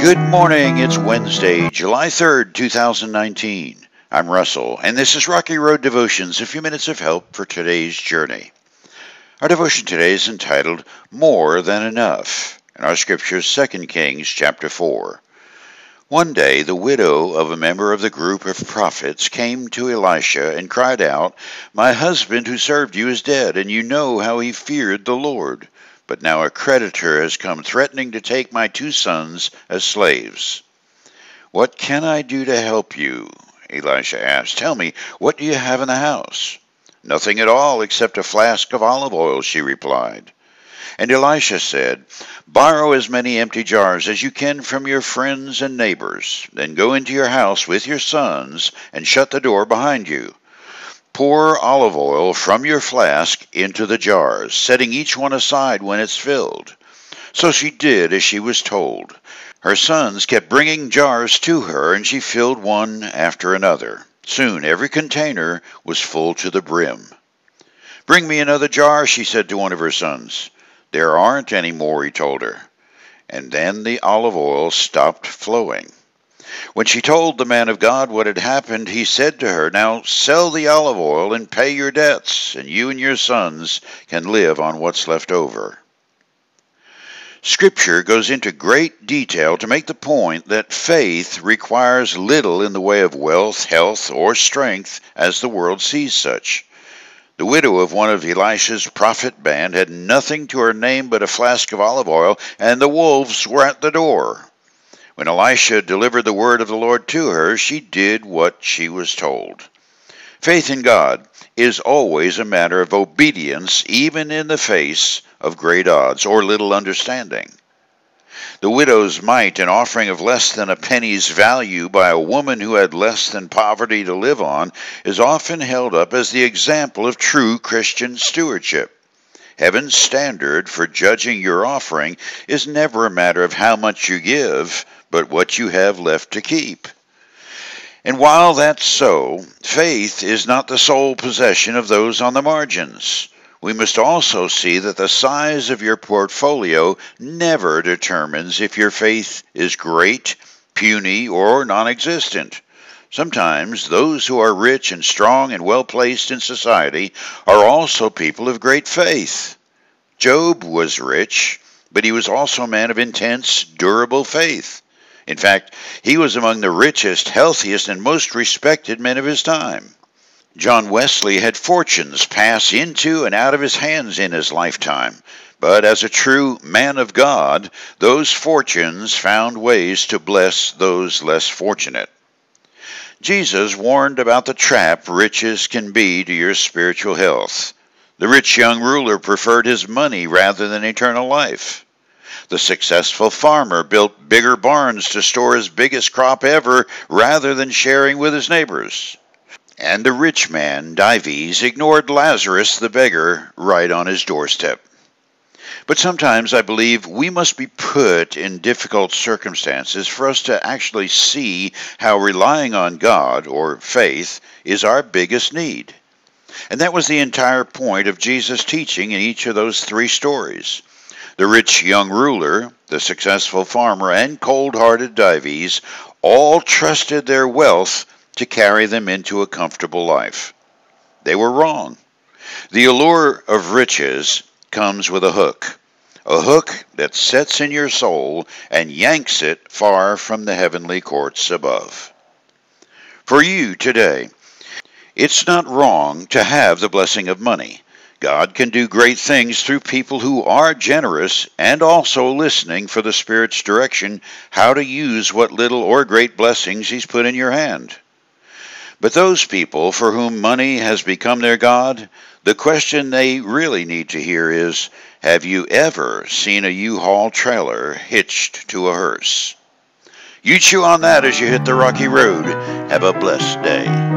Good morning. It's Wednesday, July 3rd, 2019. I'm Russell, and this is Rocky Road Devotions, a few minutes of help for today's journey. Our devotion today is entitled More Than Enough, and our scripture is 2 Kings chapter 4. One day the widow of a member of the group of prophets came to Elisha and cried out, My husband who served you is dead, and you know how he feared the Lord. But now a creditor has come threatening to take my two sons as slaves. What can I do to help you? Elisha asked. Tell me, what do you have in the house? Nothing at all except a flask of olive oil, she replied. And Elisha said, Borrow as many empty jars as you can from your friends and neighbors. Then go into your house with your sons and shut the door behind you. Pour olive oil from your flask into the jars, setting each one aside when it's filled. So she did as she was told. Her sons kept bringing jars to her, and she filled one after another. Soon every container was full to the brim. Bring me another jar, she said to one of her sons. There aren't any more, he told her. And then the olive oil stopped flowing. When she told the man of God what had happened, he said to her, Now sell the olive oil and pay your debts, and you and your sons can live on what's left over. Scripture goes into great detail to make the point that faith requires little in the way of wealth, health, or strength as the world sees such. The widow of one of Elisha's prophet band had nothing to her name but a flask of olive oil, and the wolves were at the door. When Elisha delivered the word of the Lord to her, she did what she was told. Faith in God is always a matter of obedience, even in the face of great odds or little understanding. The widow's mite, an offering of less than a penny's value by a woman who had less than poverty to live on, is often held up as the example of true Christian stewardship. Heaven's standard for judging your offering is never a matter of how much you give, but what you have left to keep. And while that's so, faith is not the sole possession of those on the margins. We must also see that the size of your portfolio never determines if your faith is great, puny, or non existent. Sometimes those who are rich and strong and well placed in society are also people of great faith. Job was rich, but he was also a man of intense, durable faith. In fact, he was among the richest, healthiest, and most respected men of his time. John Wesley had fortunes pass into and out of his hands in his lifetime, but as a true man of God, those fortunes found ways to bless those less fortunate. Jesus warned about the trap riches can be to your spiritual health. The rich young ruler preferred his money rather than eternal life. The successful farmer built bigger barns to store his biggest crop ever rather than sharing with his neighbors. And the rich man, Dives, ignored Lazarus the beggar right on his doorstep. But sometimes I believe we must be put in difficult circumstances for us to actually see how relying on God, or faith, is our biggest need. And that was the entire point of Jesus' teaching in each of those three stories. The rich young ruler, the successful farmer, and cold hearted Dives all trusted their wealth to carry them into a comfortable life. They were wrong. The allure of riches comes with a hook, a hook that sets in your soul and yanks it far from the heavenly courts above. For you today, it's not wrong to have the blessing of money. God can do great things through people who are generous and also listening for the Spirit's direction how to use what little or great blessings He's put in your hand. But those people for whom money has become their God, the question they really need to hear is Have you ever seen a U Haul trailer hitched to a hearse? You chew on that as you hit the rocky road. Have a blessed day.